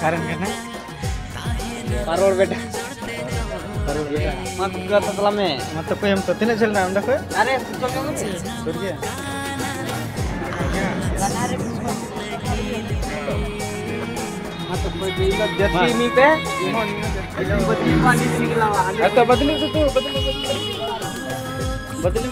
कारण kan Parol beda. baru beda Mat ke setelah me. mata ko em to tina chal na amda ko Are susul kamu sih. sur gya Mat ko bilang jadi mi pe. Bati mandi sini kelawa. atau badli tu tu badli badli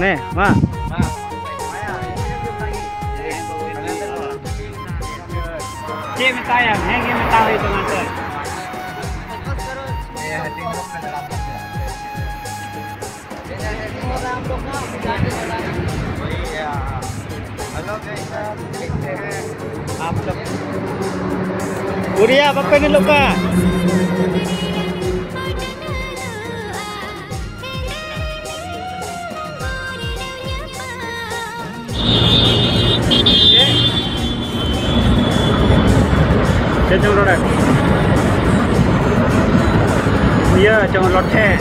Nih, Ma. Ma. Yang game tahu itu nanti. Uria, apa ini lupa? chân trong đó đây bây giờ trong lọt xe